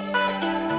Música